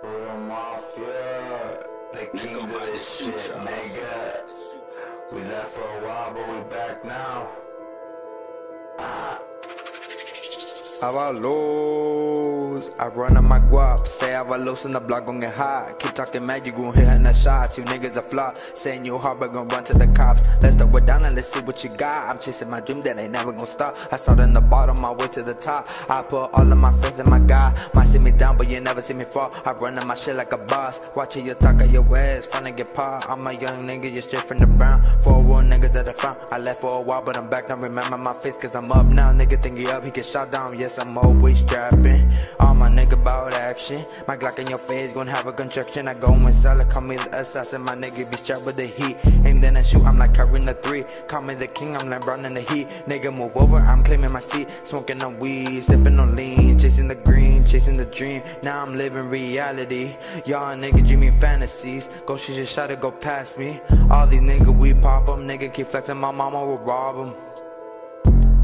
Brutal Mafia, the king of this shit, nigga. We left for a while, but we back now. Avalos, I run on my guap. Say Avalos in the block gon' get hot. Keep talking mad, you gon' hit the shots. You niggas a flop. Saying you hard, but gon' run to the cops. Let's throw it down and let's see what you got. I'm chasing my dream that ain't never gon' stop. I started in the bottom, my way to the top. I put all of my faith in my God. Might see me down, but you never see me fall. I run on my shit like a boss. Watching you talk of your ways, finna get popped. I'm a young nigga, you straight from the brown. For a real nigga that I found. I left for a while, but I'm back. Now remember my face, cause I'm up now. Nigga think he up, he get shot down. Yeah, yes, I'm always strapping. All my nigga about action. My Glock in your face, gonna have a contraction. I go inside, call me the assassin. My nigga be strapped with the heat. Aim then I shoot, I'm like carrying the three. Call me the king, I'm like running the heat. Nigga move over, I'm claiming my seat. Smoking on weed, sipping on lean. Chasing the green, chasing the dream. Now I'm living reality. Y'all nigga dreaming fantasies. Go shoot your shot to go past me. All these nigga we pop them. Nigga keep flexing, my mama will rob them.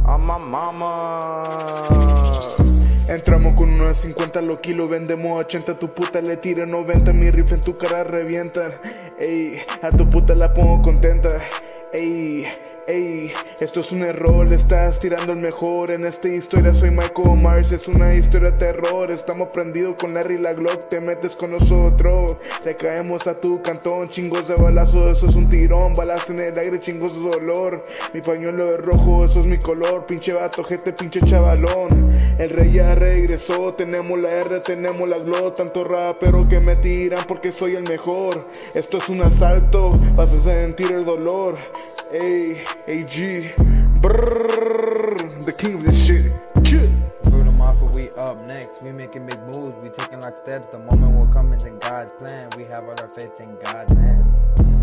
A my mama. Con unos 50 lo kilo, vendemos 80, tu puta le tira 90, mi rifle en tu cara revientan. Ey, a tu puta la pongo contenta. Ey, ey, esto es un error, estás tirando el mejor. En esta historia soy Michael Mars, es una historia de terror. Estamos prendidos con Larry la Glock, te metes con nosotros. Te caemos a tu cantón, chingos de balazo, eso es un tirón. Balas en el aire, chingos de dolor. Mi pañuelo es rojo, eso es mi color. Pinche vato, gente, pinche chavalón. El rey ya regresó, tenemos la R, tenemos la Glock. Tanto rapero que me tiran porque soy el mejor. Esto es un asalto, vas a sentir el dolor. Ey, AG, brrr, the king of this shit. Chill. Brutal Mafia, we up next. We making big moves. We taking like steps. The moment will come into God's plan. We have all our faith in God's hands.